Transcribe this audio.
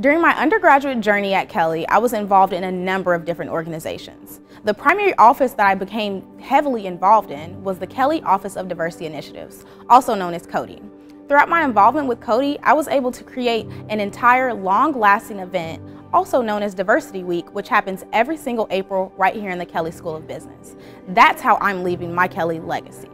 During my undergraduate journey at Kelley, I was involved in a number of different organizations. The primary office that I became heavily involved in was the Kelley Office of Diversity Initiatives, also known as CODI. Throughout my involvement with CODI, I was able to create an entire long-lasting event, also known as Diversity Week, which happens every single April right here in the Kelley School of Business. That's how I'm leaving my Kelley legacy.